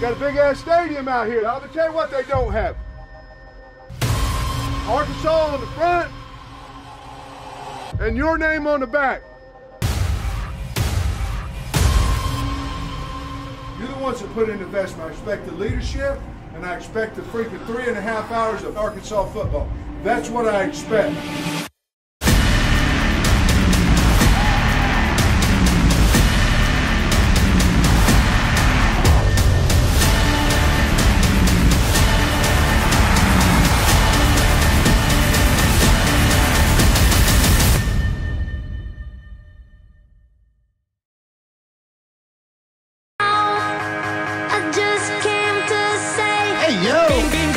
Got a big ass stadium out here. I'll tell you what they don't have. Arkansas on the front and your name on the back. You're the ones that put in the investment. I expect the leadership and I expect the freaking three and a half hours of Arkansas football. That's what I expect. Yo. Bing, bing.